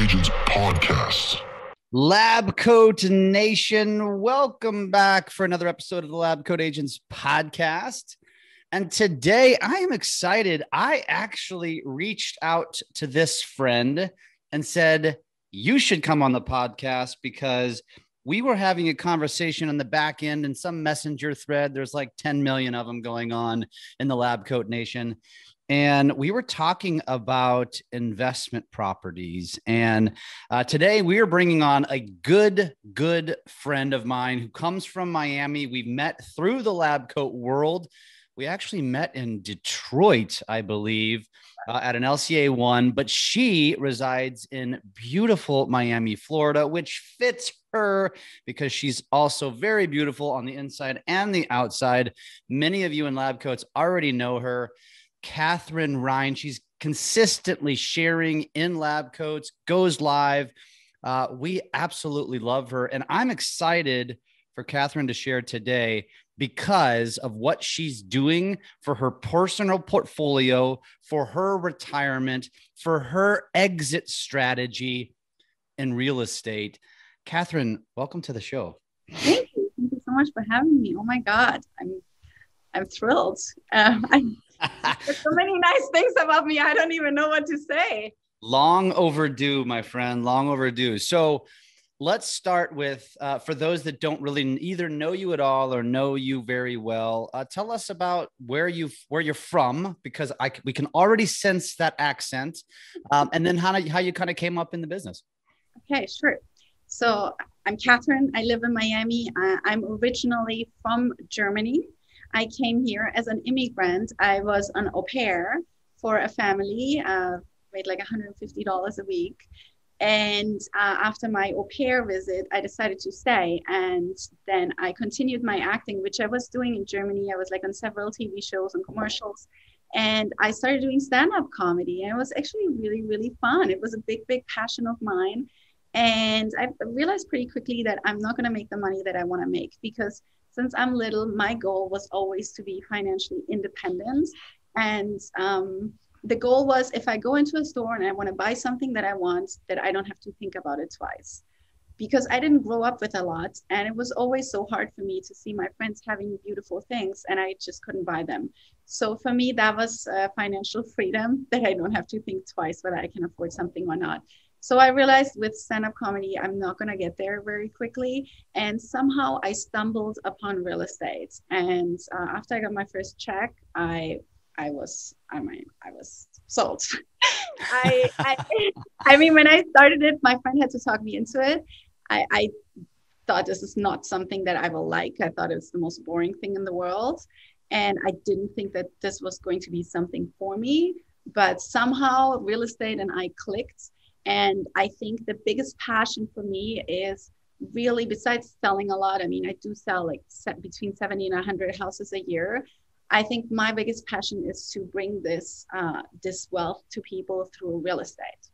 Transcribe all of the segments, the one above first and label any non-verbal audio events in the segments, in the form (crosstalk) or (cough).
Agents Podcast. Lab Coat Nation, welcome back for another episode of the Lab Coat Agents Podcast. And today I am excited. I actually reached out to this friend and said, You should come on the podcast because we were having a conversation on the back end in some messenger thread. There's like 10 million of them going on in the Lab Coat Nation. And we were talking about investment properties. And uh, today we are bringing on a good, good friend of mine who comes from Miami. We've met through the Lab Coat world. We actually met in Detroit, I believe, uh, at an LCA one, but she resides in beautiful Miami, Florida, which fits her because she's also very beautiful on the inside and the outside. Many of you in lab coats already know her. Kathrin Rein, she's consistently sharing in lab coats, goes live. Uh, we absolutely love her. And I'm excited for Kathrin to share today because of what she's doing for her personal portfolio, for her retirement, for her exit strategy in real estate. Kathrin, welcome to the show. Thank you. Thank you so much for having me. Oh my God, I'm I'm thrilled. Um, I, so many nice things about me. I don't even know what to say. Long overdue, my friend. Long overdue. So let's start with uh, for those that don't really either know you at all or know you very well uh, tell us about where you where you're from because i we can already sense that accent um, and then how, how you kind of came up in the business okay sure so i'm kathrin i live in miami uh, i'm originally from germany i came here as an immigrant i was an au pair for a family uh, made like $150 a week and uh, after my au pair visit, I decided to stay. And then I continued my acting, which I was doing in Germany. I was like on several TV shows and commercials. And I started doing stand up comedy. And it was actually really, really fun. It was a big, big passion of mine. And I realized pretty quickly that I'm not going to make the money that I want to make because since I'm little, my goal was always to be financially independent. And um, the goal was if I go into a store and I want to buy something that I want, that I don't have to think about it twice. Because I didn't grow up with a lot, and it was always so hard for me to see my friends having beautiful things, and I just couldn't buy them. So for me, that was uh, financial freedom that I don't have to think twice whether I can afford something or not. So I realized with stand up comedy, I'm not going to get there very quickly. And somehow I stumbled upon real estate. And uh, after I got my first check, I I was, I mean, I was sold. (laughs) I, I, I mean, when I started it, my friend had to talk me into it. I, I thought this is not something that I will like. I thought it was the most boring thing in the world. And I didn't think that this was going to be something for me. But somehow real estate and I clicked. And I think the biggest passion for me is really, besides selling a lot, I mean, I do sell like between 70 and 100 houses a year. I think my biggest passion is to bring this uh, this wealth to people through real estate.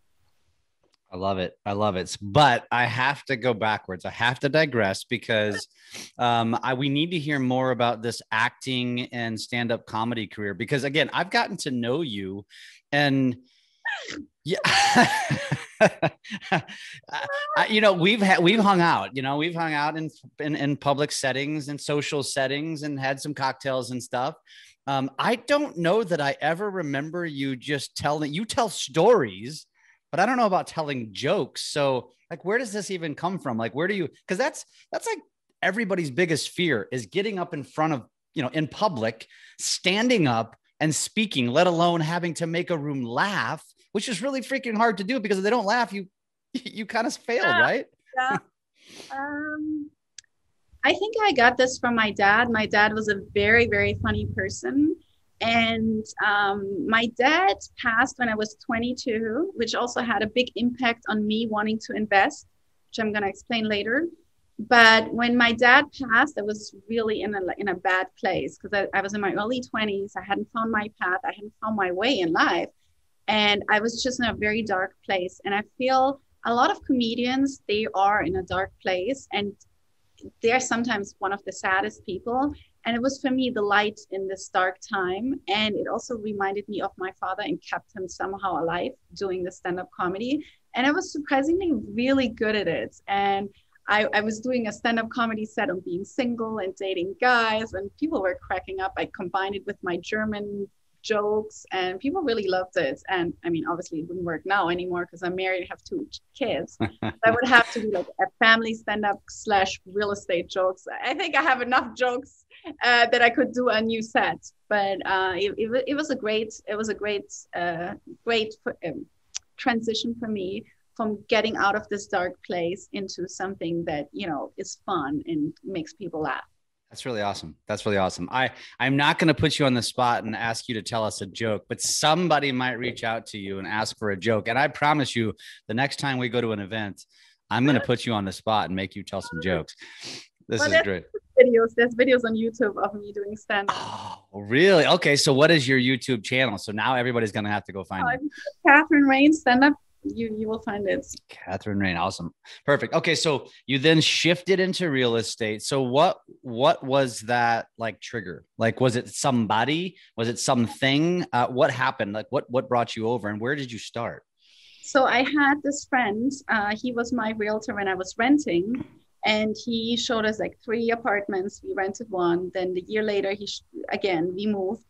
I love it. I love it. But I have to go backwards. I have to digress because um, I, we need to hear more about this acting and stand up comedy career. Because again, I've gotten to know you and yeah. (laughs) You know, we've had we've hung out. You know, we've hung out in, in in public settings and social settings and had some cocktails and stuff. Um, I don't know that I ever remember you just telling. You tell stories, but I don't know about telling jokes. So, like, where does this even come from? Like, where do you? Because that's that's like everybody's biggest fear is getting up in front of you know in public, standing up and speaking, let alone having to make a room laugh which is really freaking hard to do because if they don't laugh, you (laughs) you kind of failed, yeah. right? Yeah. (laughs) um, I think I got this from my dad. My dad was a very very funny person. And um, my dad passed when I was 22, which also had a big impact on me wanting to invest, which I'm going to explain later. But when my dad passed, I was really in a, in a bad place because I, I was in my early 20s. I hadn't found my path, I hadn't found my way in life. And i was just in a very dark place. And i feel a lot of comedians they are in a dark place. And they're sometimes one of the saddest people. And it was for me the light in this dark time. And it also reminded me of my father and kept him somehow alive doing the stand-up comedy. And I was surprisingly really good at it. And I, I was doing a stand-up comedy set on being single and dating guys, and people were cracking up. I combined it with my German jokes, and people really loved it. And I mean, obviously, it wouldn't work now anymore because I'm married and have two kids. (laughs) I would have to do like a family stand-up slash real estate jokes. I think I have enough jokes uh, that I could do a new set. But uh, it, it, it, was a great, it was a great, uh, great um, transition for me from getting out of this dark place into something that you know is fun and makes people laugh. That's really awesome. That's really awesome. I i'm not going to put you on the spot and ask you to tell us a joke but somebody might reach out to you and ask for a joke. And i promise you the next time we go to an event i'm going to put you on the spot and make you tell some jokes. This well, is great. videos. There's videos on youtube of me doing stand oh really? Okay so what is your youtube channel? So now everybody's going to have to go find oh, it kathrin rein stand up you you will find it. Kathrin Rein, awesome, perfect. Okay, so you then shifted into real estate. So what what was that like trigger? Like, was it somebody? Was it something? Uh, what happened? Like, what what brought you over, and where did you start? So I had this friend. Uh, he was my realtor when I was renting, and he showed us like three apartments. We rented one. Then the year later, he sh- again we moved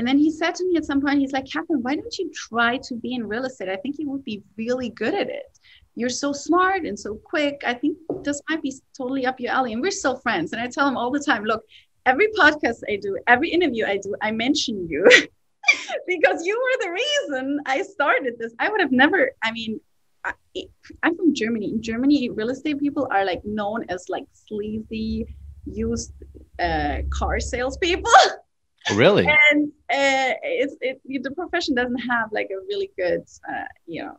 and then he said to me at some point, he's like, Kathrin, why don't you try to be in real estate? I think you would be really good at it. You're so smart and so quick. I think this might be totally up your alley. And we're still friends. And I tell him all the time, look, every podcast I do, every interview I do, I mention you (laughs) because you were the reason I started this. I would have never, I mean, I, am from Germany. In Germany, real estate people are like known as like sleazy, used uh, car salespeople. (laughs) Really? And uh, it's it, the profession doesn't have like a really good, uh, you know,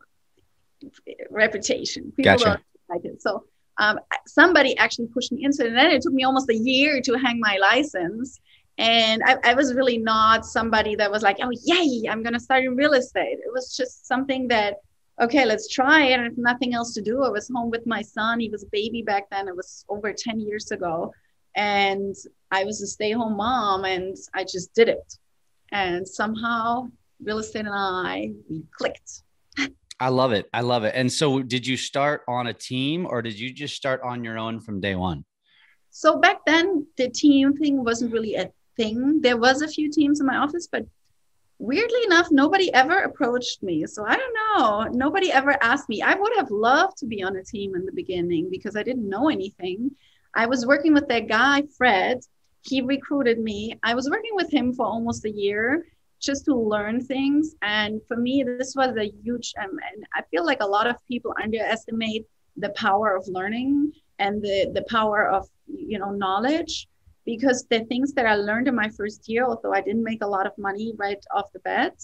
reputation. People gotcha. don't like it. So um, somebody actually pushed me into it, and then it took me almost a year to hang my license. And I, I was really not somebody that was like, oh yay, I'm gonna start in real estate. It was just something that okay, let's try it. And if nothing else to do, I was home with my son. He was a baby back then. It was over 10 years ago and I was a stay-home mom, and I just did it. And somehow, real estate and I we clicked. I love it. I love it. And so, did you start on a team, or did you just start on your own from day one? So back then, the team thing wasn't really a thing. There was a few teams in my office, but weirdly enough, nobody ever approached me. So I don't know. Nobody ever asked me. I would have loved to be on a team in the beginning because I didn't know anything. I was working with that guy, Fred. He recruited me. I was working with him for almost a year just to learn things. And for me, this was a huge, um, and I feel like a lot of people underestimate the power of learning and the, the power of, you know, knowledge because the things that I learned in my first year, although I didn't make a lot of money right off the bat,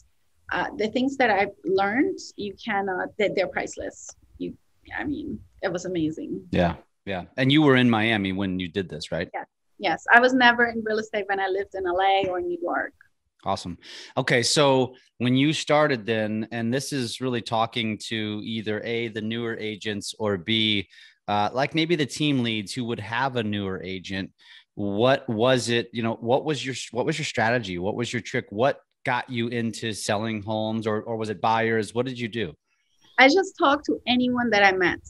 uh, the things that I learned, you cannot, they're, they're priceless. You, I mean, it was amazing. Yeah. Yeah. And you were in Miami when you did this, right? Yeah. Yes. I was never in real estate when I lived in LA or New York. Awesome. Okay. So when you started then, and this is really talking to either A, the newer agents, or B, uh, like maybe the team leads who would have a newer agent, what was it, you know, what was your, what was your strategy? What was your trick? What got you into selling homes or, or was it buyers? What did you do? I just talked to anyone that I met.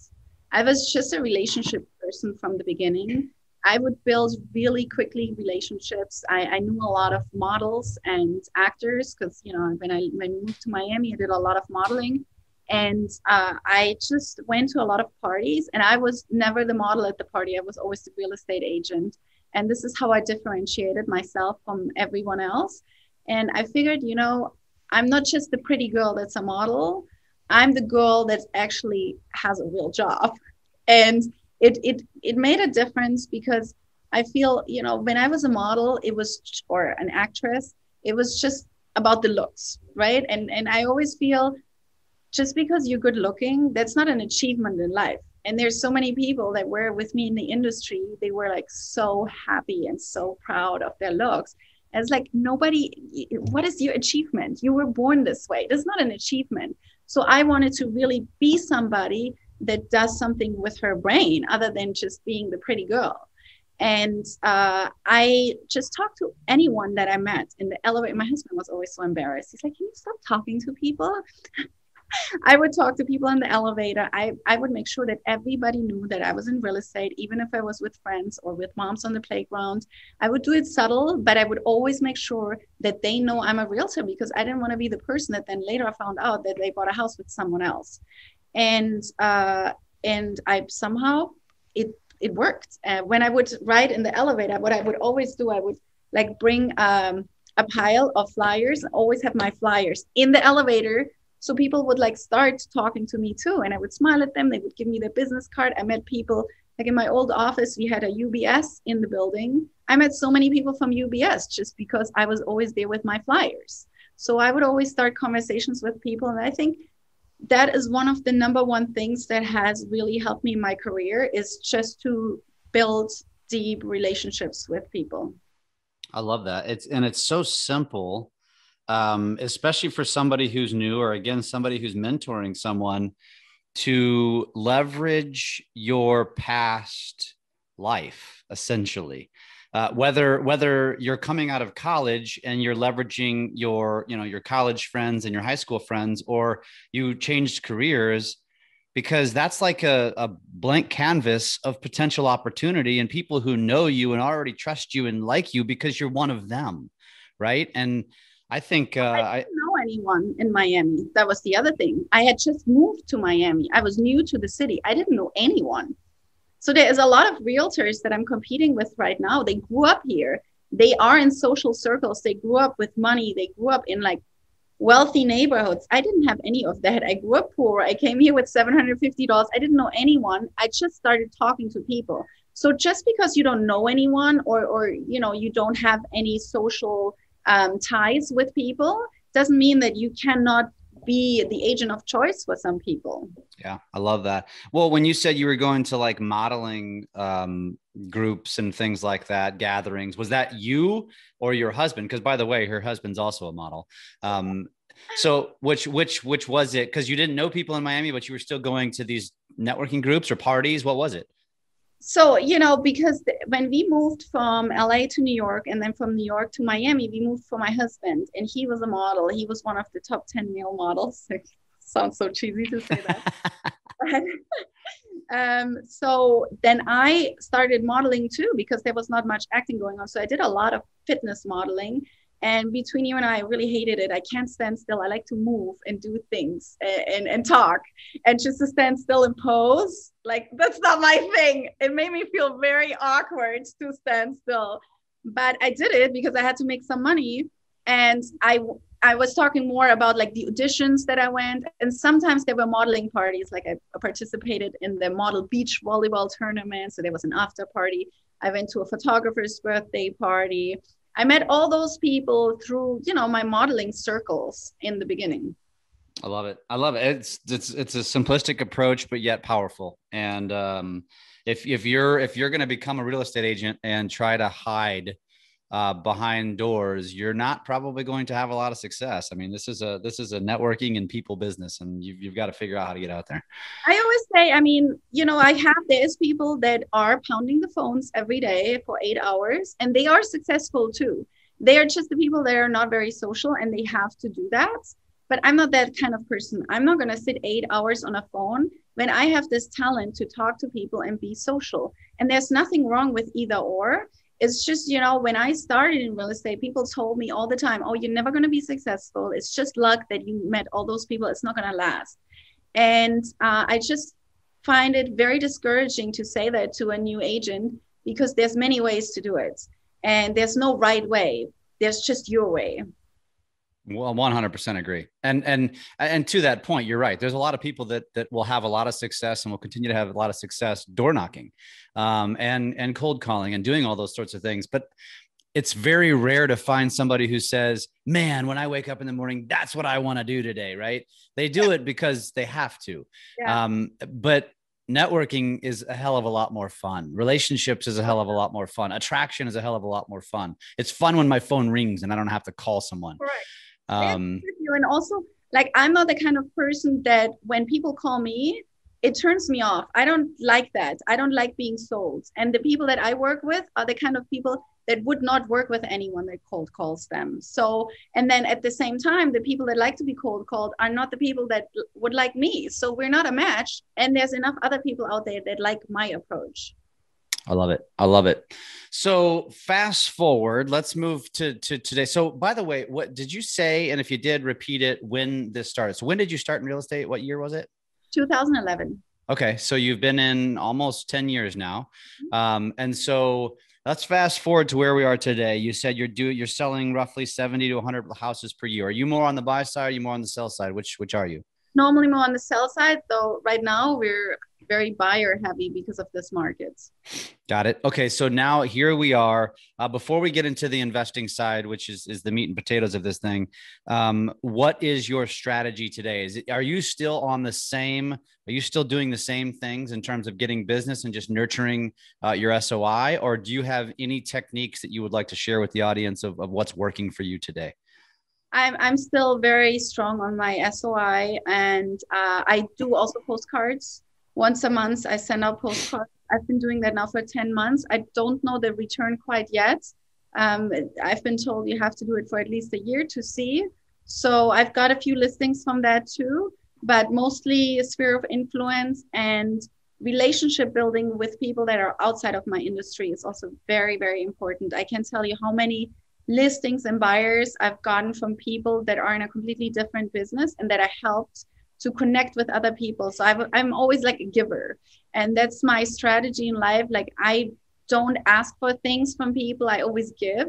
I was just a relationship person from the beginning. I would build really quickly relationships. I, I knew a lot of models and actors because you know when I when I moved to Miami, I did a lot of modeling, and uh, I just went to a lot of parties. And I was never the model at the party. I was always the real estate agent. And this is how I differentiated myself from everyone else. And I figured, you know, I'm not just the pretty girl that's a model. I'm the girl that actually has a real job. (laughs) And it it it made a difference because I feel, you know, when I was a model, it was or an actress, it was just about the looks, right? And and I always feel just because you're good looking, that's not an achievement in life. And there's so many people that were with me in the industry, they were like so happy and so proud of their looks. It's like nobody, what is your achievement? You were born this way. That's not an achievement. So I wanted to really be somebody that does something with her brain other than just being the pretty girl. And uh, I just talked to anyone that I met in the elevator. My husband was always so embarrassed. He's like, Can you stop talking to people? (laughs) I would talk to people in the elevator. I, I would make sure that everybody knew that I was in real estate, even if I was with friends or with moms on the playground. I would do it subtle, but I would always make sure that they know I'm a realtor because I didn't want to be the person that then later I found out that they bought a house with someone else. And uh, and I somehow it it worked. Uh, when I would ride in the elevator, what I would always do, I would like bring um, a pile of flyers, always have my flyers in the elevator so people would like start talking to me too, and I would smile at them. They would give me their business card. I met people like in my old office, we had a UBS in the building. I met so many people from UBS just because I was always there with my flyers. So I would always start conversations with people. And I think that is one of the number one things that has really helped me in my career is just to build deep relationships with people. I love that. It's and it's so simple um, especially for somebody who's new or again somebody who's mentoring someone to leverage your past life essentially uh, whether whether you're coming out of college and you're leveraging your you know your college friends and your high school friends or you changed careers because that's like a, a blank canvas of potential opportunity and people who know you and already trust you and like you because you're one of them right and I think uh, I didn't know anyone in Miami. That was the other thing. I had just moved to Miami. I was new to the city. I didn't know anyone. So there is a lot of realtors that I'm competing with right now. They grew up here. They are in social circles. They grew up with money. They grew up in like wealthy neighborhoods. I didn't have any of that. I grew up poor. I came here with $750. I didn't know anyone. I just started talking to people. So just because you don't know anyone or or you know you don't have any social um, ties with people doesn't mean that you cannot be the agent of choice for some people. Yeah, I love that. Well, when you said you were going to like modeling um, groups and things like that, gatherings, was that you or your husband? Because by the way, her husband's also a model. Um, so which which which was it? Because you didn't know people in Miami, but you were still going to these networking groups or parties. What was it? So you know because when we moved from la to new york and then from new york to miami we moved for my husband and he was a model. He was one of the top 10 male models. (laughs) Sounds so cheesy to say that. (laughs) But, um, so then i started modeling too because there was not much acting going on. So i did a lot of fitness modeling and between you and I, I really hated it. I can't stand still. I like to move and do things and, and, and talk. And just to stand still and pose, like that's not my thing. It made me feel very awkward to stand still. But I did it because I had to make some money. And I I was talking more about like the auditions that I went, and sometimes there were modeling parties. Like I participated in the model beach volleyball tournament, so there was an after party. I went to a photographer's birthday party. I met all those people through, you know, my modeling circles in the beginning. I love it. I love it. It's it's it's a simplistic approach, but yet powerful. And um, if if you're if you're going to become a real estate agent and try to hide uh, behind doors, you're not probably going to have a lot of success. I mean, this is a this is a networking and people business, and you've you've got to figure out how to get out there. I always say, I mean, you know, I have there's people that are pounding the phones every day for eight hours, and they are successful too. They are just the people that are not very social, and they have to do that. But I'm not that kind of person. I'm not going to sit eight hours on a phone when I have this talent to talk to people and be social. And there's nothing wrong with either or it's just you know when i started in real estate people told me all the time oh you're never going to be successful. It's just luck that you met all those people. It's not going to last. And uh, i just find it very discouraging to say that to a new agent because there's many ways to do it. And there's no right way. There's just your way well, 100% agree. And and and to that point, you're right. There's a lot of people that that will have a lot of success and will continue to have a lot of success door knocking, um, and and cold calling and doing all those sorts of things. But it's very rare to find somebody who says, "Man, when I wake up in the morning, that's what I want to do today." Right? They do it because they have to. Yeah. Um, but networking is a hell of a lot more fun. Relationships is a hell of a lot more fun. Attraction is a hell of a lot more fun. It's fun when my phone rings and I don't have to call someone. Right um, and also like i'm not the kind of person that when people call me it turns me off. I don't like that. I don't like being sold. And the people that I work with are the kind of people that would not work with anyone that cold calls them. So, and then at the same time, the people that like to be cold called are not the people that would like me. So we're not a match. And there's enough other people out there that like my approach. I love it. I love it. So fast forward, let's move to, to today. So by the way, what did you say? And if you did repeat it, when this started. So when did you start in real estate? What year was it? 2011. Okay. So you've been in almost 10 years now. Mm-hmm. Um, and so let's fast forward to where we are today. You said you're do you're selling roughly 70 to 100 houses per year. Are you more on the buy side? Are you more on the sell side? Which which are you? Normally more on the sell side, though right now we're very buyer heavy because of this market. Got it. Okay, so now here we are. Uh, before we get into the investing side, which is is the meat and potatoes of this thing, um, what is your strategy today? Is it, are you still on the same? Are you still doing the same things in terms of getting business and just nurturing uh, your SOI, or do you have any techniques that you would like to share with the audience of, of what's working for you today? I'm, I'm still very strong on my SOI and uh, I do also postcards once a month i send out postcards. I've been doing that now for 10 months. I don't know the return quite yet. Um, i've been told you have to do it for at least a year to see. So i've got a few listings from that too but mostly a sphere of influence and relationship building with people that are outside of my industry is also very very important. I can tell you how many listings and buyers i've gotten from people that are in a completely different business and that i helped to connect with other people. So i am always like a giver. And that's my strategy in life. Like I don't ask for things from people, I always give.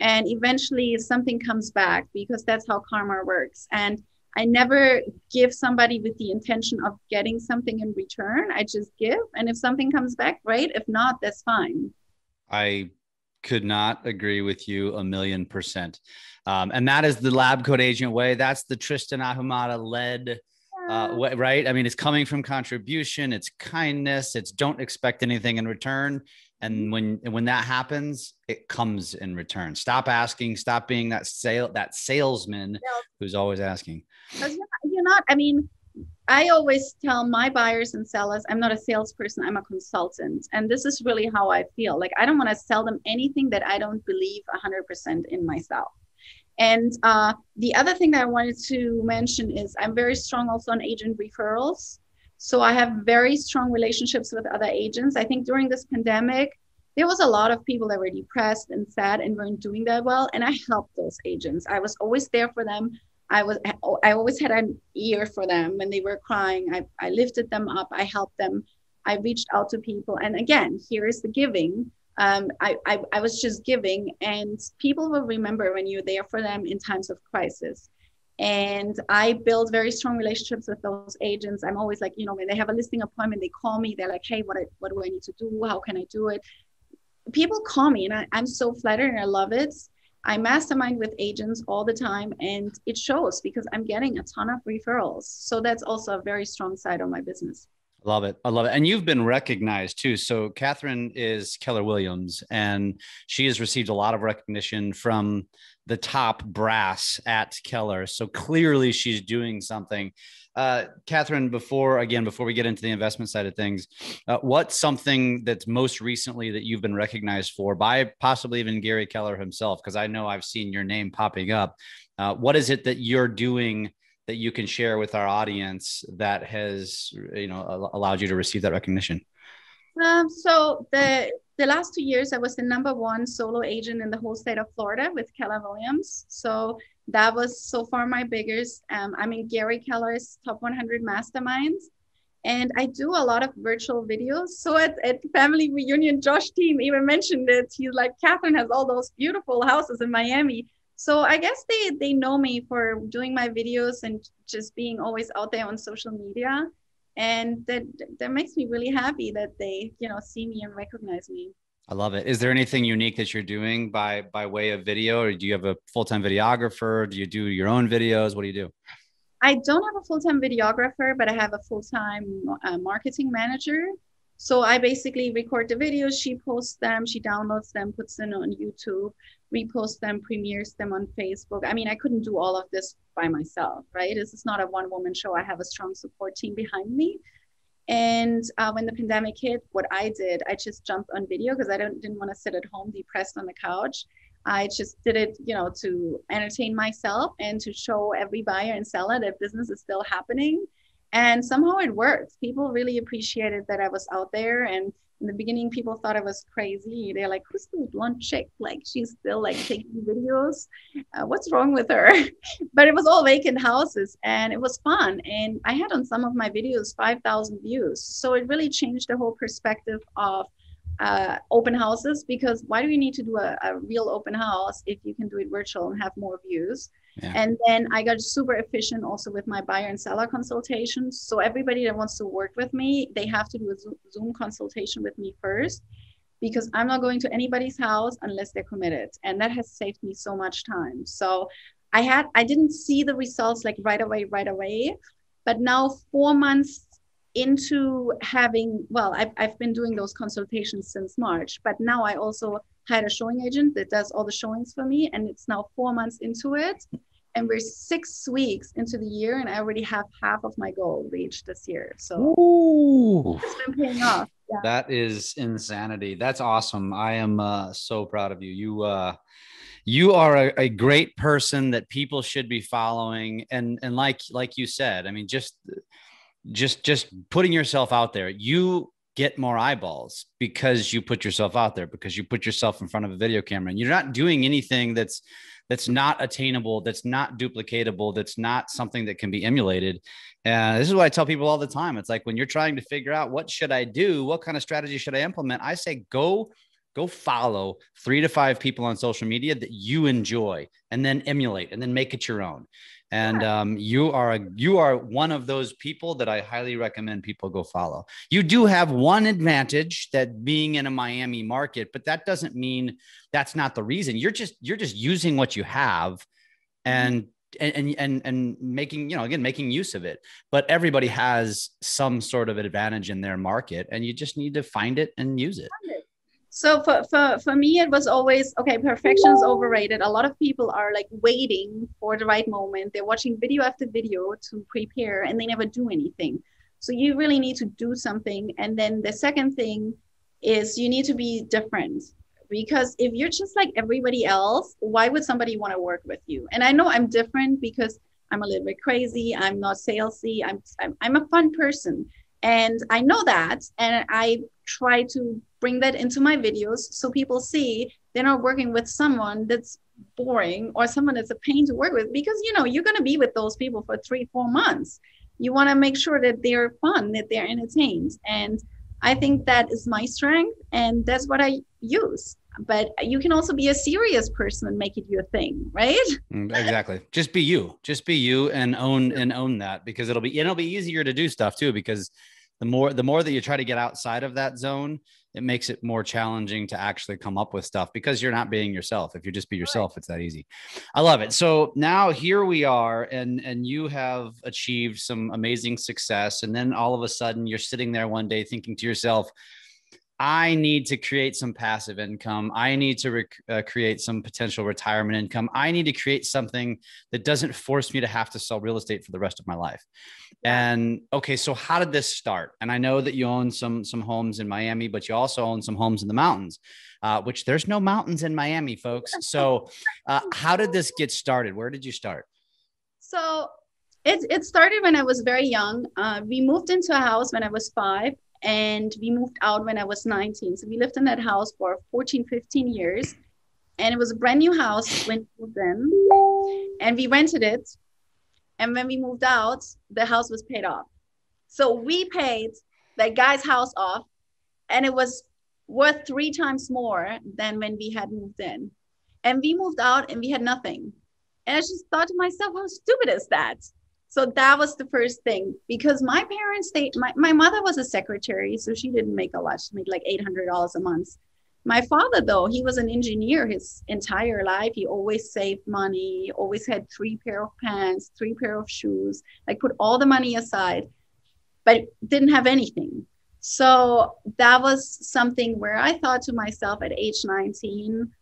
And eventually something comes back because that's how karma works. And I never give somebody with the intention of getting something in return. I just give. And if something comes back, great. If not, that's fine. I could not agree with you a million percent. Um, and that is the lab coat agent way. That's the Tristan Ahumada led uh, right? I mean, it's coming from contribution, it's kindness, it's don't expect anything in return. And mm-hmm. when when that happens, it comes in return. Stop asking. Stop being that sale that salesman who's always asking. You're not. I mean, I always tell my buyers and sellers, I'm not a salesperson. I'm a consultant, and this is really how I feel. Like I don't want to sell them anything that I don't believe 100% in myself. And uh, the other thing that I wanted to mention is I'm very strong also on agent referrals. So I have very strong relationships with other agents. I think during this pandemic, there was a lot of people that were depressed and sad and weren't doing that well. And I helped those agents. I was always there for them. I was I always had an ear for them when they were crying. I, I lifted them up. I helped them. I reached out to people. And again, here is the giving um, I, I, I was just giving and people will remember when you're there for them in times of crisis. And i build very strong relationships with those agents. I'm always like you know when they have a listing appointment they call me. They're like hey what, I, what do i need to do? How can i do it? People call me and I, i'm so flattered and i love it. I mastermind with agents all the time and it shows because i'm getting a ton of referrals. So that's also a very strong side of my business Love it. I love it. And you've been recognized too. So Kathrin is Keller Williams, and she has received a lot of recognition from the top brass at Keller. So clearly she's doing something. Uh, Kathrin, before again, before we get into the investment side of things, uh, what's something that's most recently that you've been recognized for by possibly even Gary Keller himself? Because I know I've seen your name popping up. Uh, what is it that you're doing that you can share with our audience that has you know allowed you to receive that recognition? Um, so the the last two years i was the number one solo agent in the whole state of florida with keller williams. So that was so far my biggest um, i'm in gary keller's top 100 masterminds. And i do a lot of virtual videos. So at, at family reunion josh team even mentioned it. He's like kathrin has all those beautiful houses in miami so i guess they they know me for doing my videos and just being always out there on social media. And that that makes me really happy that they you know see me and recognize me. I love it. Is there anything unique that you're doing by by way of video? Or do you have a full-time videographer? Do you do your own videos? What do you do? I don't have a full-time videographer but i have a full-time uh, marketing manager so I basically record the videos, she posts them, she downloads them, puts them on YouTube, reposts them, premieres them on Facebook. I mean, I couldn't do all of this by myself, right? This is not a one woman show. I have a strong support team behind me. And uh, when the pandemic hit, what I did, I just jumped on video because I don't, didn't want to sit at home depressed on the couch. I just did it, you know, to entertain myself and to show every buyer and seller that business is still happening. And somehow it worked. People really appreciated that I was out there. And in the beginning people thought i was crazy. They're like who's this blonde chick? Like she's still like taking videos. Uh, what's wrong with her? (laughs) But it was all vacant houses and it was fun. And i had on some of my videos 5000 views. So it really changed the whole perspective of uh, open houses because why do you need to do a, a real open house if you can do it virtual and have more views And then I got super efficient also with my buyer and seller consultations. So everybody that wants to work with me, they have to do a Zoom consultation with me first because I'm not going to anybody's house unless they're committed. And that has saved me so much time. So I had I didn't see the results like right away, right away. But now four months into having, well, I've, I've been doing those consultations since March, but now I also hired a showing agent that does all the showings for me. And it's now four months into it. And we're six weeks into the year, and I already have half of my goal reached this year. So Ooh. it's been paying off. Yeah. That is insanity. That's awesome. I am uh, so proud of you. You, uh, you are a, a, great person that people should be following and and like like you said i mean just just just putting yourself out there you get more eyeballs because you put yourself out there because you put yourself in front of a video camera and you're not doing anything that's that's not attainable that's not duplicatable that's not something that can be emulated. And this is what i tell people all the time. It's like when you're trying to figure out what should i do what kind of strategy should i implement i say go go follow three to five people on social media that you enjoy and then emulate and then make it your own and um, you are a, you are one of those people that I highly recommend people go follow. You do have one advantage that being in a Miami market, but that doesn't mean that's not the reason. You're just you're just using what you have, mm-hmm. and and and and making you know again making use of it. But everybody has some sort of advantage in their market, and you just need to find it and use it so for, for, for me it was always okay perfection is overrated. A lot of people are like waiting for the right moment. They're watching video after video to prepare and they never do anything. So you really need to do something. And then the second thing is you need to be different. Because if you're just like everybody else why would somebody want to work with you? And i know i'm different because i'm a little bit crazy. I'm not salesy. I'm i'm, I'm a fun person. And i know that. And i try to bring that into my videos so people see they're not working with someone that's boring or someone that's a pain to work with because you know you're going to be with those people for three four months. You want to make sure that they're fun that they're entertained. And i think that is my strength and that's what i use. But you can also be a serious person and make it your thing right? (laughs) Mm, exactly. Just be you. Just be you and own and own that because it'll be it'll be easier to do stuff too because the more the more that you try to get outside of that zone it makes it more challenging to actually come up with stuff because you're not being yourself. If you just be yourself it's that easy. I love it. So now here we are and and you have achieved some amazing success. And then all of a sudden you're sitting there one day thinking to yourself I need to create some passive income. I need to rec- uh, create some potential retirement income. I need to create something that doesn't force me to have to sell real estate for the rest of my life. And okay, so how did this start? And I know that you own some some homes in Miami, but you also own some homes in the mountains, uh, which there's no mountains in Miami, folks. So uh, how did this get started? Where did you start? So it, it started when I was very young. Uh, we moved into a house when I was five and we moved out when I was 19. So we lived in that house for 14, 15 years. And it was a brand new house when we moved in. And we rented it. And when we moved out, the house was paid off. So we paid that guy's house off, and it was worth three times more than when we had moved in. And we moved out and we had nothing. And I just thought to myself, how stupid is that? So that was the first thing because my parents they my, my mother was a secretary so she didn't make a lot she made like $800 a month. My father though he was an engineer his entire life. He always saved money always had three pair of pants three pair of shoes like put all the money aside but didn't have anything. So that was something where i thought to myself at age 19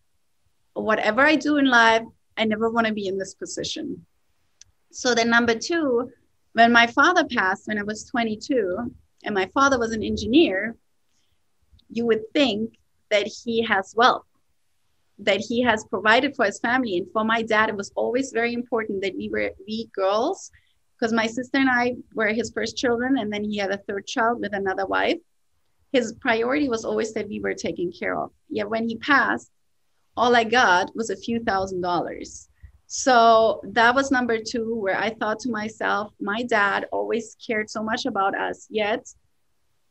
whatever i do in life i never want to be in this position so then number two, when my father passed when I was 22, and my father was an engineer, you would think that he has wealth, that he has provided for his family. And for my dad, it was always very important that we were we girls, because my sister and I were his first children, and then he had a third child with another wife. His priority was always that we were taken care of. Yet when he passed, all I got was a few thousand dollars. So that was number two, where I thought to myself, my dad always cared so much about us, yet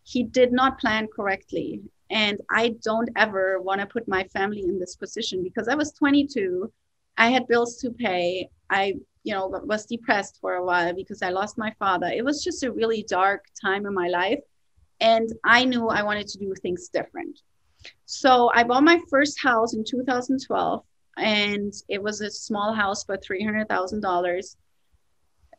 he did not plan correctly. And I don't ever want to put my family in this position because I was 22. I had bills to pay. I, you know, was depressed for a while because I lost my father. It was just a really dark time in my life. And I knew I wanted to do things different. So I bought my first house in 2012 and it was a small house for $300,000.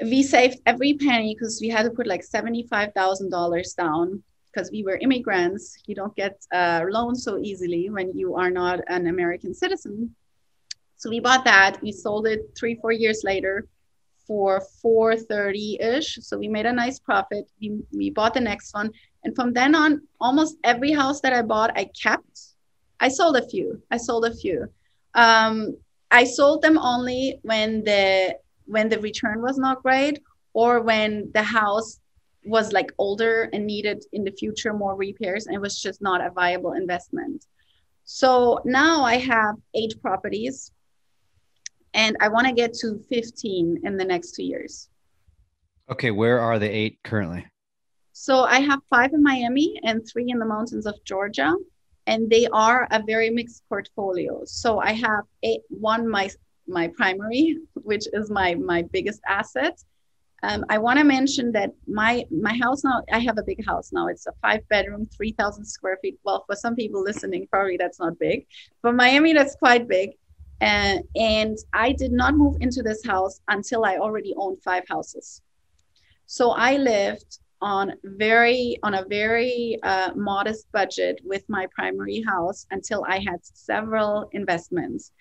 We saved every penny because we had to put like $75,000 down because we were immigrants. You don't get a loan so easily when you are not an American citizen. So we bought that. We sold it three, four years later for 430-ish. So we made a nice profit. We, we bought the next one. And from then on, almost every house that I bought, I kept. I sold a few. I sold a few. Um, I sold them only when the when the return was not great or when the house was like older and needed in the future more repairs and it was just not a viable investment. So now I have eight properties and I want to get to 15 in the next two years. Okay, where are the eight currently? So I have five in Miami and three in the mountains of Georgia and they are a very mixed portfolio. So I have a, one my my primary, which is my my biggest asset. Um, I want to mention that my my house now I have a big house now. It's a five bedroom, three thousand square feet. Well, for some people listening, probably that's not big. For Miami, that's quite big. Uh, and I did not move into this house until I already owned five houses. So I lived on very on a very uh, modest budget with my primary house until I had several investments.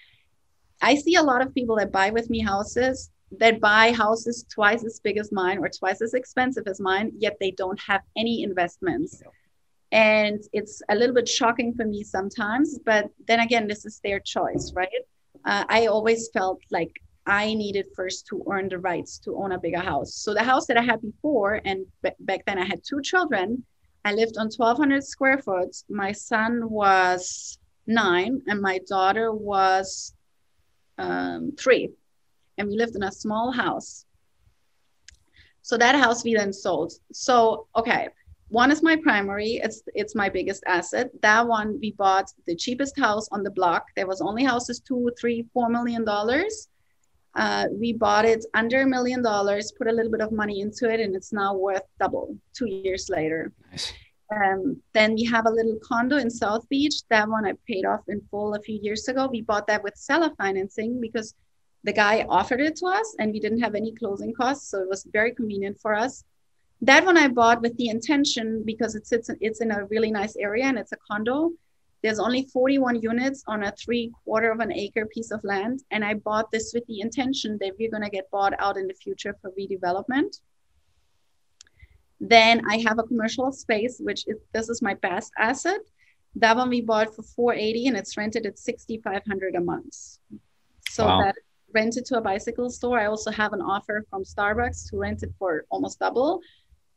I see a lot of people that buy with me houses that buy houses twice as big as mine or twice as expensive as mine, yet they don't have any investments. And it's a little bit shocking for me sometimes, but then again, this is their choice, right? Uh, I always felt like I needed first to earn the rights to own a bigger house. So the house that I had before, and b- back then I had two children, I lived on 1,200 square foot. My son was nine, and my daughter was um, three. And we lived in a small house. So that house we then sold. So, okay, one is my primary it's it's my biggest asset that one we bought the cheapest house on the block there was only houses two three four million dollars uh, we bought it under a million dollars, put a little bit of money into it, and it's now worth double two years later. Nice. Um, then we have a little condo in South Beach. That one I paid off in full a few years ago. We bought that with seller financing because the guy offered it to us and we didn't have any closing costs. So it was very convenient for us. That one I bought with the intention because it sits, it's in a really nice area and it's a condo there's only 41 units on a three quarter of an acre piece of land. And I bought this with the intention that we're going to get bought out in the future for redevelopment. Then I have a commercial space, which is, this is my best asset. That one we bought for 480 and it's rented at 6,500 a month. So wow. that rented to a bicycle store. I also have an offer from Starbucks to rent it for almost double.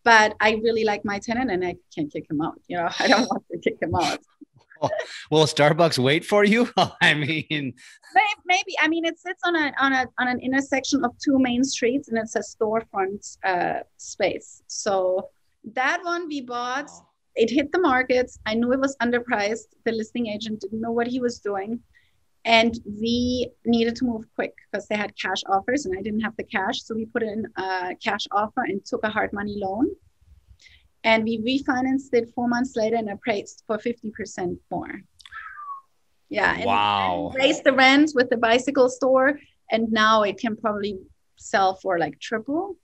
But I really like my tenant and I can't kick him out. You know, (laughs) I don't want to kick him out. (laughs) will Starbucks wait for you? (laughs) I mean, maybe, maybe, I mean, it sits on a on a on an intersection of two main streets, and it's a storefront uh, space. So that one we bought. It hit the markets. I knew it was underpriced. The listing agent didn't know what he was doing. And we needed to move quick because they had cash offers and I didn't have the cash. So we put in a cash offer and took a hard money loan and we refinanced it four months later and appraised for 50% more. Yeah. And wow. Raised the rent with the bicycle store, and now it can probably sell for like triple.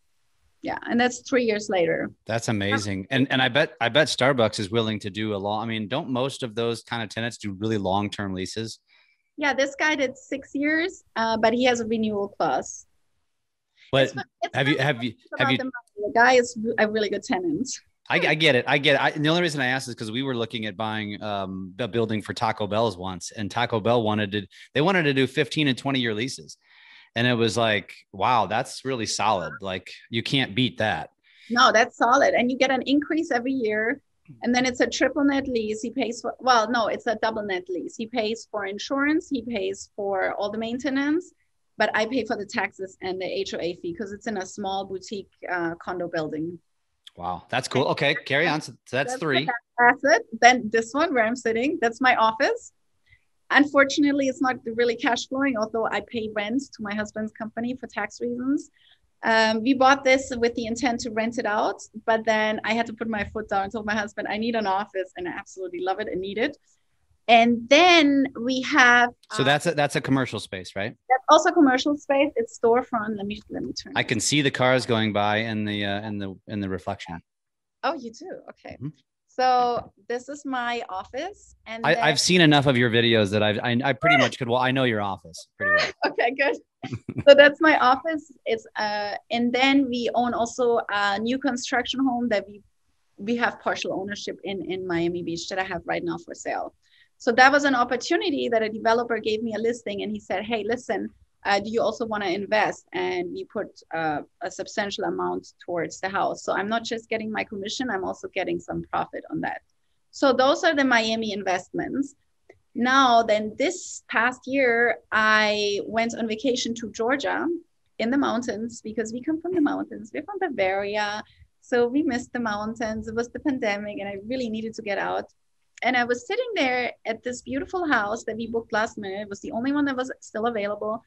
Yeah, and that's three years later. That's amazing, and and I bet I bet Starbucks is willing to do a long. I mean, don't most of those kind of tenants do really long term leases? Yeah, this guy did six years, uh, but he has a renewal clause. But it's, it's have you have you have you? The, the guy is a really good tenant. I, I, get it. I get it. I, the only reason I asked is because we were looking at buying um, a building for Taco Bell's once, and Taco Bell wanted to. They wanted to do 15 and 20 year leases, and it was like, wow, that's really solid. Like you can't beat that. No, that's solid, and you get an increase every year. And then it's a triple net lease. He pays for well, no, it's a double net lease. He pays for insurance. He pays for all the maintenance, but I pay for the taxes and the HOA fee because it's in a small boutique uh, condo building. Wow, that's cool. Okay, carry on. So that's, that's three. It. Then this one where I'm sitting, that's my office. Unfortunately, it's not really cash flowing, although I pay rent to my husband's company for tax reasons. Um, we bought this with the intent to rent it out, but then I had to put my foot down and told my husband, I need an office and I absolutely love it and need it. And then we have. So that's a, that's a commercial space, right? That's also commercial space. It's storefront. Let me let me turn. I can see the cars going by in the uh, in the in the reflection. Oh, you do. Okay. Mm-hmm. So this is my office, and I, have seen enough of your videos that I've, I I pretty much could. Well, I know your office pretty well. (laughs) okay, good. (laughs) so that's my office. It's uh, and then we own also a new construction home that we we have partial ownership in in Miami Beach that I have right now for sale. So that was an opportunity that a developer gave me a listing and he said, hey, listen, uh, do you also want to invest? And we put uh, a substantial amount towards the house. So I'm not just getting my commission, I'm also getting some profit on that. So those are the Miami investments. Now, then this past year, I went on vacation to Georgia in the mountains because we come from the mountains. We're from Bavaria. So we missed the mountains. It was the pandemic and I really needed to get out and I was sitting there at this beautiful house that we booked last minute. It was the only one that was still available.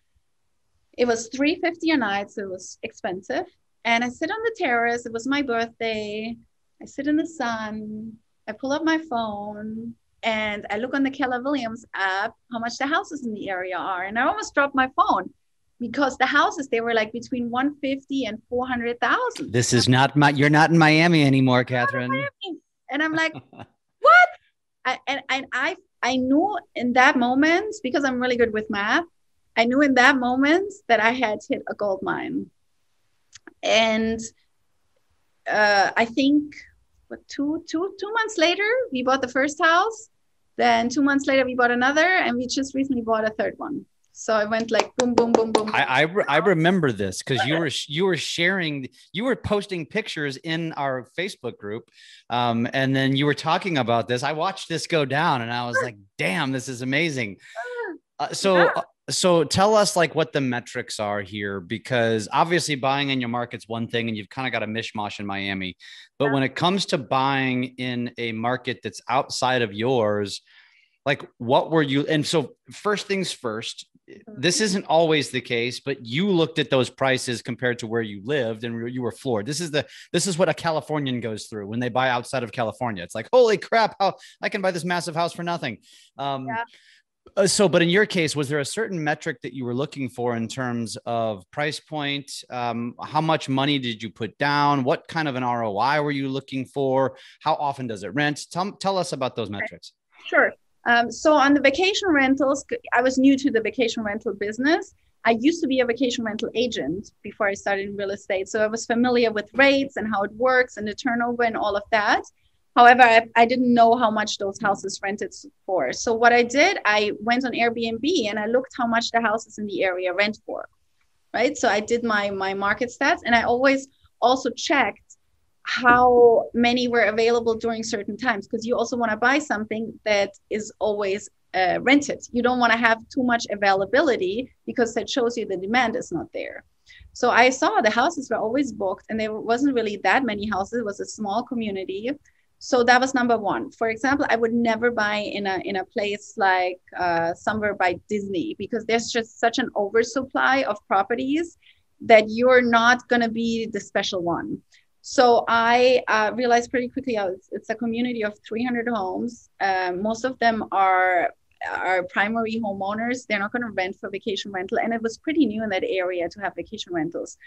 It was 350 a night, so it was expensive. And I sit on the terrace. It was my birthday. I sit in the sun. I pull up my phone and I look on the Keller Williams app how much the houses in the area are. And I almost dropped my phone because the houses they were like between 150 and 400,000. This is not my you're not in Miami anymore, Kathrin. Miami. And I'm like? (laughs) I, and, and I I knew in that moment because I'm really good with math. I knew in that moment that I had hit a gold mine, and uh, I think what two two two months later we bought the first house. Then two months later we bought another, and we just recently bought a third one. So I went like boom, boom, boom, boom. I I, re- I remember this because you were you were sharing you were posting pictures in our Facebook group, um, and then you were talking about this. I watched this go down, and I was like, "Damn, this is amazing." Uh, so. Yeah. Uh, so tell us like what the metrics are here because obviously buying in your market's one thing and you've kind of got a mishmash in Miami but when it comes to buying in a market that's outside of yours like what were you and so first things first this mm-hmm. isn't always the case but you looked at those prices compared to where you lived and you were floored. This is the this is what a californian goes through when they buy outside of california. It's like holy crap how i can buy this massive house for nothing. Um yeah. Uh, so but in your case was there a certain metric that you were looking for in terms of price point? Um, how much money did you put down? What kind of an roi were you looking for? How often does it rent? Tell, tell us about those metrics. Sure um, so on the vacation rentals, I was new to the vacation rental business. I used to be a vacation rental agent before I started in real estate. So I was familiar with rates and how it works and the turnover and all of that. However, I, I, didn't know how much those houses rented for. So what I did, I went on Airbnb and I looked how much the houses in the area rent for. Right. So I did my my market stats and I always also checked how many were available during certain times because you also want to buy something that is always uh, rented. You don't want to have too much availability because that shows you the demand is not there. So I saw the houses were always booked and there wasn't really that many houses. It was a small community. So that was number one. For example, I would never buy in a in a place like uh, somewhere by Disney because there's just such an oversupply of properties that you're not going to be the special one. So I uh, realized pretty quickly uh, it's, it's, a community of 300 homes. Um, most of them are are primary homeowners. They're not going to rent for vacation rental, and it was pretty new in that area to have vacation rentals.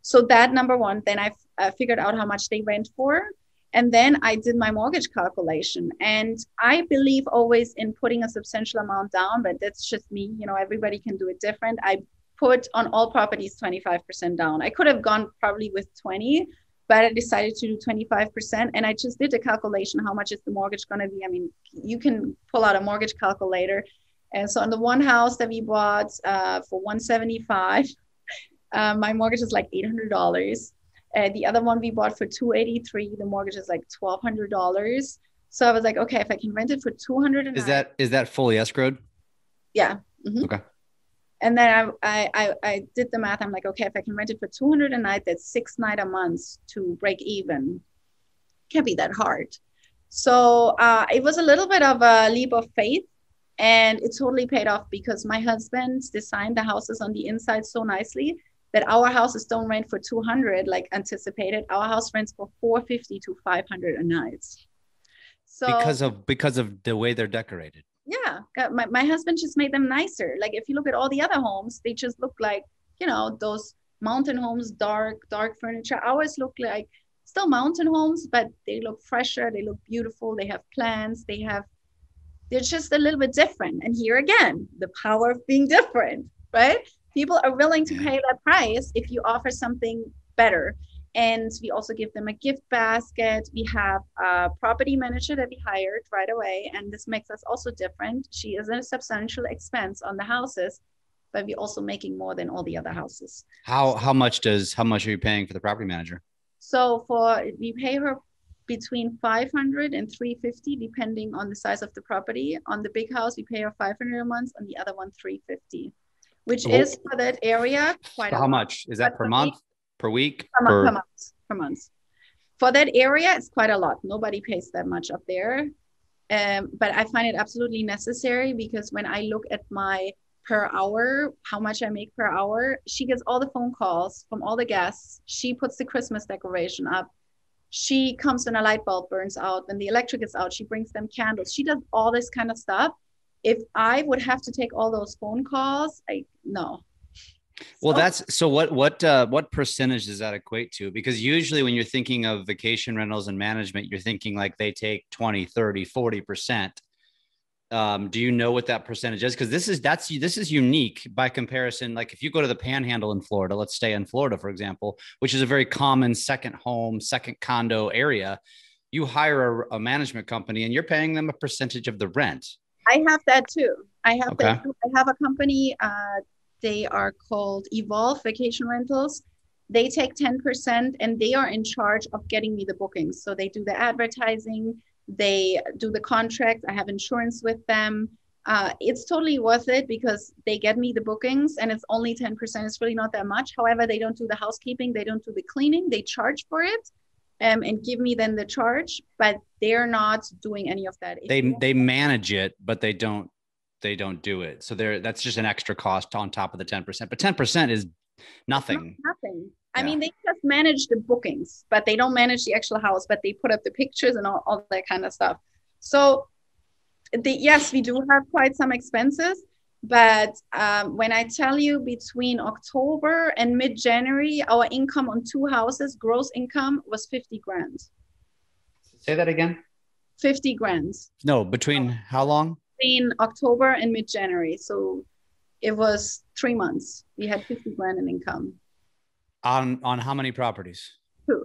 So that number one. Then I uh, figured out how much they rent for, and then I did my mortgage calculation. And I believe always in putting a substantial amount down, but that's just me. You know, everybody can do it different. I put on all properties 25% down. I could have gone probably with 20 but I decided to do 25%. And I just did the calculation how much is the mortgage going to be? I mean, you can pull out a mortgage calculator. And so on the one house that we bought uh, for 175, (laughs) uh, my mortgage is like $800. Uh, the other one we bought for 283, the mortgage is like $1,200. So I was like, okay, if I can rent it for 200 is that is that fully escrowed? Yeah. Mm-hmm. Okay. And then I, I I did the math. I'm like, okay, if I can rent it for 200 a night, that's six night a month to break even. Can't be that hard. So uh, it was a little bit of a leap of faith, and it totally paid off because my husband designed the houses on the inside so nicely that our houses don't rent for 200 like anticipated. Our house rents for 450 to 500 a night. So because of because of the way they're decorated yeah my, my husband just made them nicer. Like if you look at all the other homes they just look like you know those mountain homes dark dark furniture. Ours look like still mountain homes but they look fresher they look beautiful they have plants they have they're just a little bit different. And here again the power of being different right? People are willing to pay that price if you offer something better and we also give them a gift basket. We have a property manager that we hired right away. And this makes us also different. She is a substantial expense on the houses, but we're also making more than all the other houses. How how much does how much are you paying for the property manager? So for we pay her between 500 and 350 depending on the size of the property. On the big house, we pay her 500 a month. On the other one, 350 which is for that area quite how much is that per month per week? Per, per, per month. Per month. For that area, it's quite a lot. Nobody pays that much up there. Um, but I find it absolutely necessary because when I look at my per hour, how much I make per hour, she gets all the phone calls from all the guests. She puts the Christmas decoration up. She comes when a light bulb burns out. When the electric is out, she brings them candles. She does all this kind of stuff. If I would have to take all those phone calls, I no, well, that's so what what uh, what percentage does that equate to? Because usually when you're thinking of vacation rentals and management, you're thinking like they take 20, 30, 40%. Um, do you know what that percentage is? Because this is that's this is unique by comparison. Like if you go to the panhandle in Florida, let's stay in Florida, for example, which is a very common second home, second condo area, you hire a, a management company and you're paying them a percentage of the rent. I have that too. I have okay. that. I have a company uh, they are called Evolve Vacation Rentals. They take 10% and they are in charge of getting me the bookings. So they do the advertising, they do the contract, I have insurance with them. Uh, it's totally worth it because they get me the bookings and it's only 10%. It's really not that much. However, they don't do the housekeeping, they don't do the cleaning, they charge for it. Um, and give me then the charge, but they're not doing any of that. they they manage it, but they don't they don't do it. So there, that's just an extra cost on top of the 10%. But 10% is nothing. nothing. I yeah. mean, they just manage the bookings, but they don't manage the actual house, but they put up the pictures and all, all that kind of stuff. So the, yes, we do have quite some expenses. But um, when I tell you between October and mid January, our income on two houses, gross income was 50 grand. Say that again 50 grand. No, between how long? Between October and mid January. So it was three months. We had 50 grand in income. On on how many properties? Two.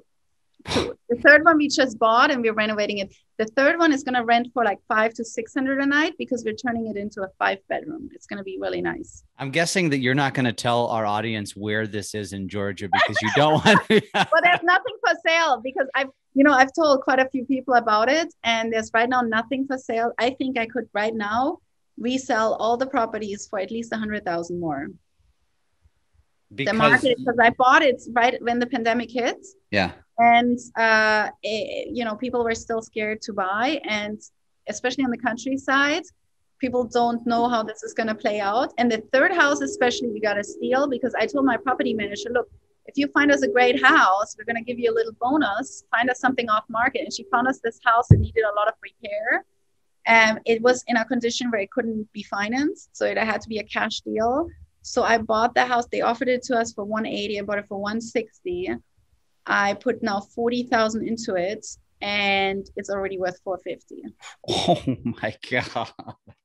Two. The third one we just bought and we're renovating it. The third one is going to rent for like five to 600 a night because we're turning it into a five bedroom. It's going to be really nice. I'm guessing that you're not going to tell our audience where this is in Georgia because you don't (laughs) want to. well, there's nothing for sale because I've you know, I've told quite a few people about it, and there's right now nothing for sale. I think I could right now resell all the properties for at least a hundred thousand more. Because the market, because I bought it right when the pandemic hit. Yeah. And uh, it, you know, people were still scared to buy, and especially on the countryside, people don't know how this is going to play out. And the third house, especially, we got to steal because I told my property manager, look, if you find us a great house, we're going to give you a little bonus. Find us something off market. And she found us this house that needed a lot of repair. And it was in a condition where it couldn't be financed. So it had to be a cash deal. So I bought the house. They offered it to us for 180. I bought it for 160. I put now 40,000 into it and it's already worth 450. Oh my God.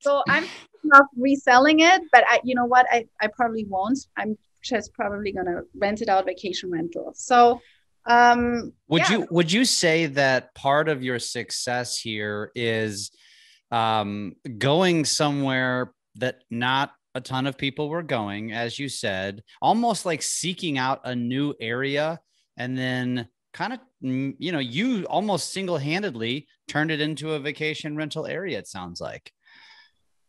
So I'm not reselling it, but I, you know what? I, I probably won't. I'm just probably going to rent it out vacation rental. So Um, would yeah. you would you say that part of your success here is um, going somewhere that not a ton of people were going, as you said, almost like seeking out a new area and then kind of mm, you know you almost single-handedly turned it into a vacation rental area it sounds like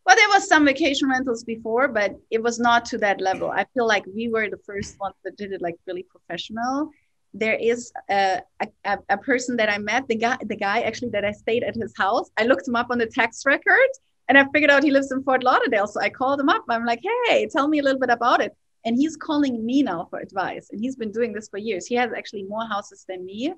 well there was some vacation rentals before but it was not to that level i feel like we were the first ones that did it like really professional there is a, a, a person that i met the guy the guy actually that i stayed at his house i looked him up on the tax record and I figured out he lives in Fort Lauderdale. So I called him up. I'm like, hey, tell me a little bit about it. And he's calling me now for advice. And he's been doing this for years. He has actually more houses than me.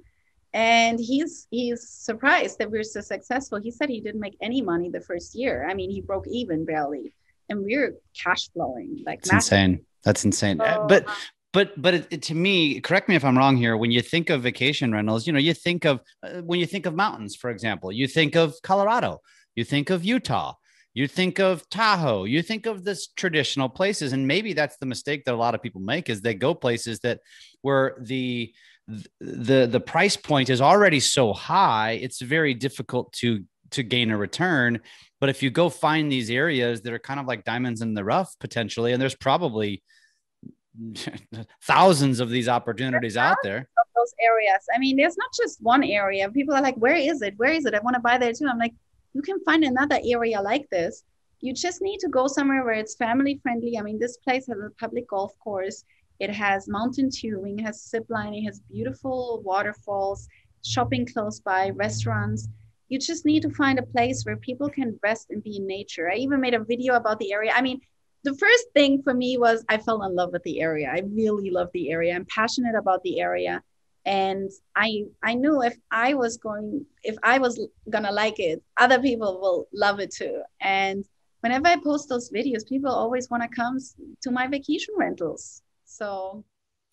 And he's he's surprised that we're so successful. He said he didn't make any money the first year. I mean, he broke even barely. And we're cash flowing like That's insane. That's insane. So, but uh, but but it, it, to me correct me if i'm wrong here when you think of vacation rentals you know you think of uh, when you think of mountains for example you think of colorado you think of Utah, you think of Tahoe, you think of this traditional places. And maybe that's the mistake that a lot of people make is they go places that where the the the price point is already so high, it's very difficult to to gain a return. But if you go find these areas that are kind of like diamonds in the rough potentially, and there's probably (laughs) thousands of these opportunities out there those areas i mean there's not just one area people are like where is it where is it i want to buy there too i'm like you can find another area like this. You just need to go somewhere where it's family friendly. I mean, this place has a public golf course. It has mountain tubing, has zip lining, has beautiful waterfalls, shopping close by, restaurants. You just need to find a place where people can rest and be in nature. I even made a video about the area. I mean, the first thing for me was I fell in love with the area. I really love the area. I'm passionate about the area and i i knew if i was going if i was gonna like it other people will love it too and whenever i post those videos people always want to come to my vacation rentals so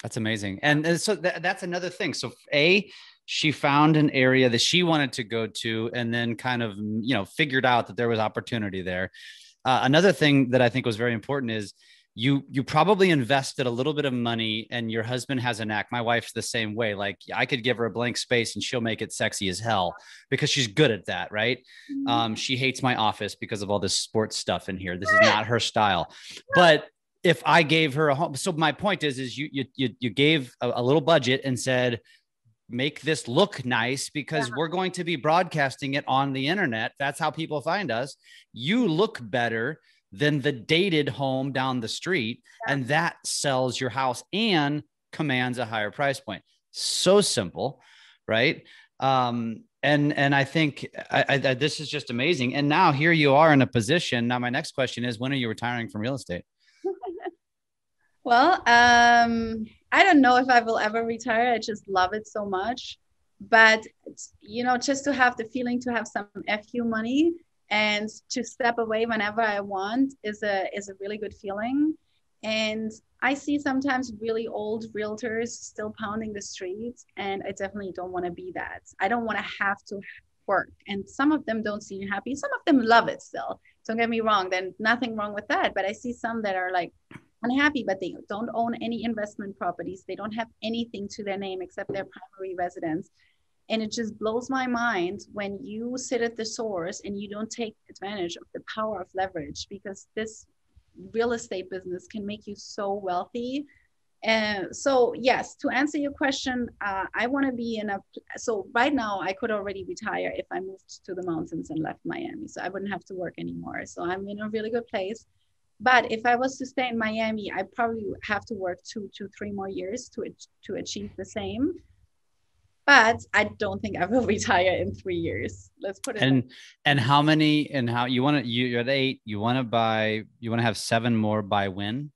that's amazing. And, and so th- that's another thing. So a she found an area that she wanted to go to and then kind of you know figured out that there was opportunity there. Uh, another thing that i think was very important is you you probably invested a little bit of money and your husband has a knack my wife's the same way. Like i could give her a blank space and she'll make it sexy as hell because she's good at that right? Mm-hmm. um, she hates my office because of all this sports stuff in here. This is not her style. But if i gave her a home so my point is is you you you, gave a, a little budget and said make this look nice because yeah. we're going to be broadcasting it on the internet that's how people find us you look better than the dated home down the street. And that sells your house and commands a higher price point. So simple, right? Um, and and I think I, I, this is just amazing. And now here you are in a position. Now my next question is, when are you retiring from real estate? Well, um, I don't know if I will ever retire. I just love it so much. But you know, just to have the feeling to have some FU money and to step away whenever I want is a is a really good feeling. And I see sometimes really old realtors still pounding the streets, and I definitely don't want to be that. I don't want to have to work. And some of them don't seem happy. Some of them love it still. Don't get me wrong. Then nothing wrong with that. But I see some that are like unhappy, but they don't own any investment properties. They don't have anything to their name except their primary residence. And it just blows my mind when you sit at the source and you don't take advantage of the power of leverage because this real estate business can make you so wealthy. And so, yes, to answer your question, uh, I want to be in a. So, right now, I could already retire if I moved to the mountains and left Miami. So, I wouldn't have to work anymore. So, I'm in a really good place. But if I was to stay in Miami, I probably have to work two to three more years to, to achieve the same but I don't think I will (laughs) retire in three years. Let's put it. And and how many and how you want to you, you're at eight. You want to buy. You want to have seven more by when?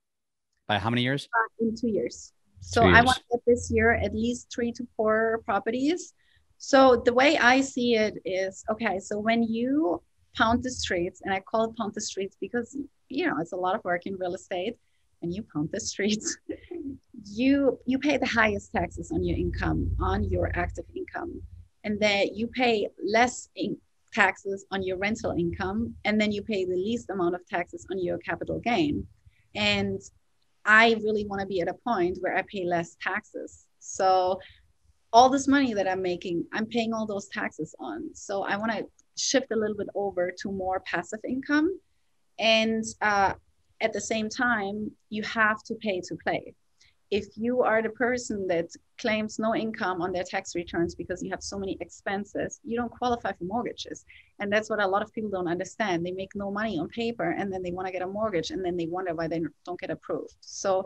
By how many years? Uh, in two years. So two years. I want to get this year at least three to four properties. So the way I see it is okay. So when you pound the streets, and I call it pound the streets because you know it's a lot of work in real estate, and you pound the streets. (laughs) you you pay the highest taxes on your income on your active income and then you pay less in taxes on your rental income and then you pay the least amount of taxes on your capital gain and i really want to be at a point where i pay less taxes so all this money that I'm making, I'm paying all those taxes on. So I want to shift a little bit over to more passive income. And uh, at the same time, you have to pay to play. If you are the person that claims no income on their tax returns because you have so many expenses, you don't qualify for mortgages. And that's what a lot of people don't understand. They make no money on paper and then they want to get a mortgage and then they wonder why they don't get approved. So,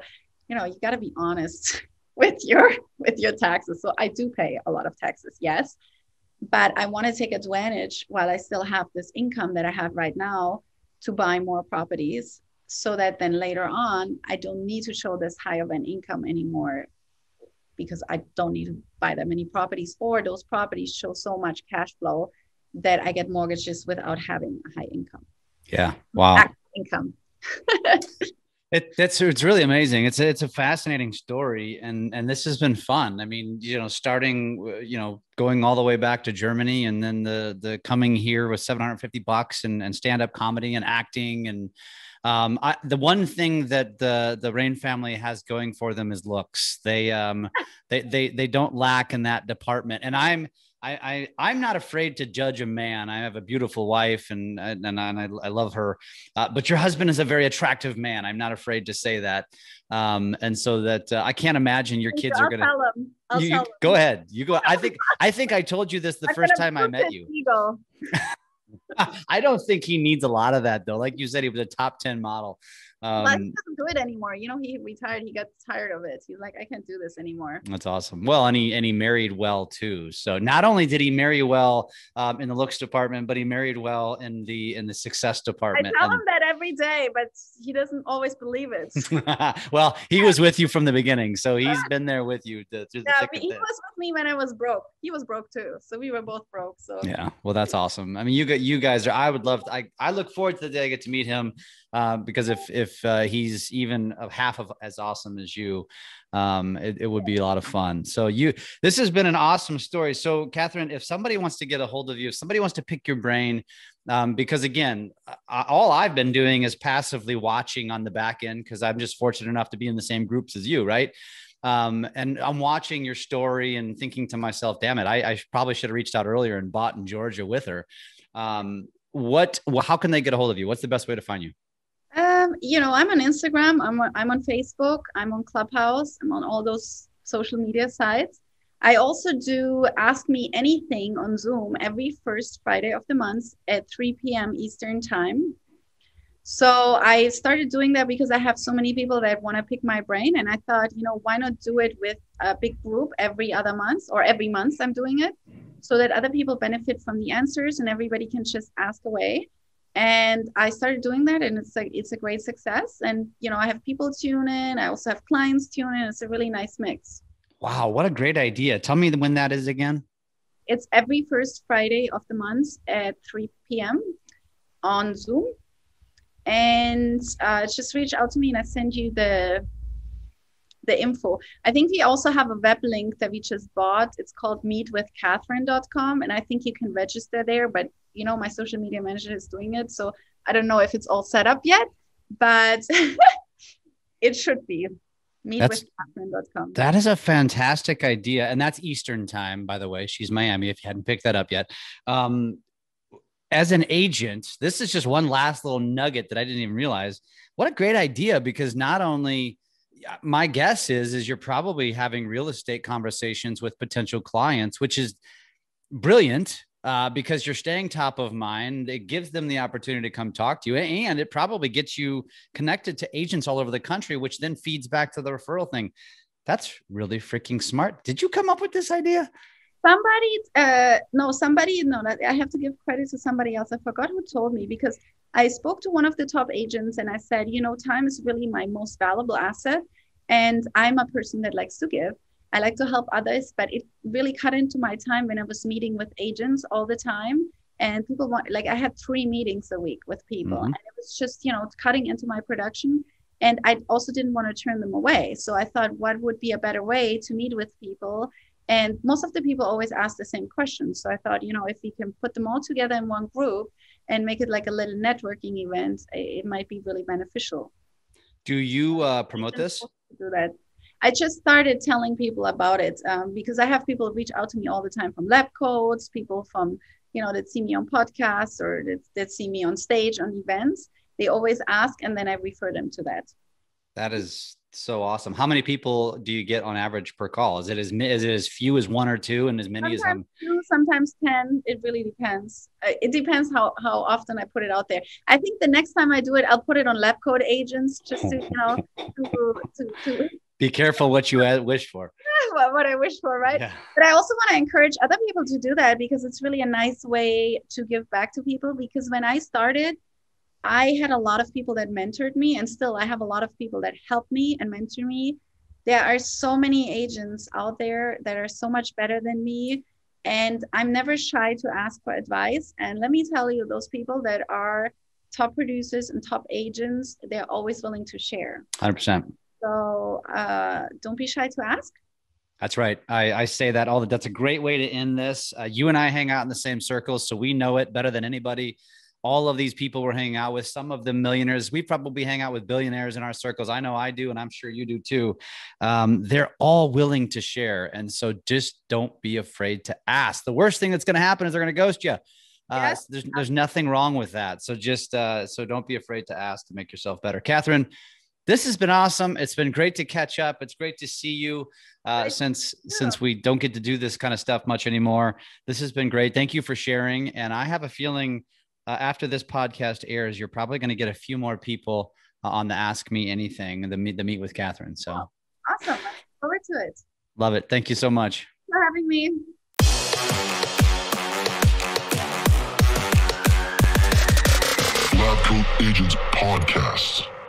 you know, you got to be honest (laughs) with your with your taxes. So I do pay a lot of taxes, yes, but I want to take advantage while I still have this income that I have right now to buy more properties so that then later on I don't need to show this high of an income anymore because I don't need to buy that many properties or those properties show so much cash flow that I get mortgages without having a high income. Yeah. Wow. income. (laughs) It, that's it's really amazing. It's a, it's a fascinating story, and and this has been fun. I mean, you know, starting, uh, you know, going all the way back to Germany, and then the the coming here with 750 bucks and and stand up comedy and acting, and um, I, the one thing that the the Rein family has going for them is looks. They um (laughs) they they they don't lack in that department, and I'm I, I am not afraid to judge a man. I have a beautiful wife and and, and I, I love her, uh, but your husband is a very attractive man. I'm not afraid to say that, um, and so that uh, I can't imagine your kids I'll are gonna. Tell him. I'll you, you, go ahead. You go. I think (laughs) I think I told you this the I'm first time I met you. (laughs) I don't think he needs a lot of that though. Like you said, he was a top ten model. Um, but he doesn't do it anymore. You know, he retired. He got tired of it. He's like, I can't do this anymore. That's awesome. Well, and he and he married well too. So not only did he marry well um, in the looks department, but he married well in the in the success department. I tell and, him that every day, but he doesn't always believe it. (laughs) well, he was with you from the beginning, so (laughs) he's been there with you to, through the yeah, thick he was with me when I was broke. He was broke too, so we were both broke. So Yeah, well, that's awesome. I mean, you got you guys are. I would love. To, I I look forward to the day I get to meet him, uh, because if if uh, he's even of half of as awesome as you, um, it, it would be a lot of fun. So you, this has been an awesome story. So Kathrin, if somebody wants to get a hold of you, if somebody wants to pick your brain, um, because again, I, all I've been doing is passively watching on the back end because I'm just fortunate enough to be in the same groups as you, right? Um, and I'm watching your story and thinking to myself, damn it, I, I probably should have reached out earlier and bought in Georgia with her. Um, what, how can they get a hold of you? What's the best way to find you? Um, you know, I'm on Instagram. I'm I'm on Facebook. I'm on Clubhouse. I'm on all those social media sites. I also do Ask Me Anything on Zoom every first Friday of the month at 3 p.m. Eastern Time. So I started doing that because I have so many people that want to pick my brain. And I thought, you know, why not do it with a big group every other month or every month I'm doing it so that other people benefit from the answers and everybody can just ask away. And I started doing that and it's like it's a great success. And you know, I have people tune in, I also have clients tune in. It's a really nice mix. Wow, what a great idea. Tell me when that is again. It's every first Friday of the month at 3 p.m. on Zoom and uh, just reach out to me and I send you the the info. I think we also have a web link that we just bought. It's called meetwithkathrin.com and I think you can register there, but you know my social media manager is doing it, so I don't know if it's all set up yet, but (laughs) it should be. Meetwithkathrin.com. That is a fantastic idea. And that's Eastern time, by the way. She's Miami, if you hadn't picked that up yet. Um, as an agent, this is just one last little nugget that I didn't even realize. What a great idea! Because not only my guess is is you're probably having real estate conversations with potential clients, which is brilliant uh, because you're staying top of mind. It gives them the opportunity to come talk to you, and it probably gets you connected to agents all over the country, which then feeds back to the referral thing. That's really freaking smart. Did you come up with this idea? somebody uh no somebody no i have to give credit to somebody else i forgot who told me because i spoke to one of the top agents and i said you know time is really my most valuable asset and i'm a person that likes to give i like to help others but it really cut into my time when i was meeting with agents all the time and people want like i had three meetings a week with people mm-hmm. and it was just you know cutting into my production and i also didn't want to turn them away so i thought what would be a better way to meet with people and most of the people always ask the same questions. So I thought, you know, if we can put them all together in one group and make it like a little networking event, it might be really beneficial. Do you uh, promote this? Do that. I just started telling people about it um, because I have people reach out to me all the time from lab coats, people from you know that see me on podcasts or that, that see me on stage on events. They always ask, and then I refer them to that. That is so awesome. How many people do you get on average per call? Is it as is it as few as one or two, and as many sometimes as two, sometimes ten. It really depends. Uh, it depends how how often I put it out there. I think the next time I do it, I'll put it on lab coat agents just to you know (laughs) to, to, to be careful what you wish for. (laughs) what, I wish for, right? Yeah. But I also want to encourage other people to do that because it's really a nice way to give back to people. Because when I started, I had a lot of people that mentored me, and still I have a lot of people that help me and mentor me. There are so many agents out there that are so much better than me. And I'm never shy to ask for advice. And let me tell you, those people that are top producers and top agents, they're always willing to share. 100%. So uh, don't be shy to ask. That's right. I, I say that all the, that's a great way to end this. Uh, you and I hang out in the same circles, so we know it better than anybody all of these people we're hanging out with, some of them millionaires. We probably hang out with billionaires in our circles. I know I do, and I'm sure you do too. Um, they're all willing to share. And so just don't be afraid to ask. The worst thing that's going to happen is they're going to ghost you. Uh, yes. there's, there's nothing wrong with that. So just, uh, so don't be afraid to ask to make yourself better. Kathrin, this has been awesome. It's been great to catch up. It's great to see you uh, since yeah. since we don't get to do this kind of stuff much anymore. This has been great. Thank you for sharing. And I have a feeling uh, after this podcast airs, you're probably going to get a few more people uh, on the Ask Me Anything, the meet the meet with Kathrin. So awesome! Look forward to it. Love it. Thank you so much for having me. Lab Coat Agents Podcast.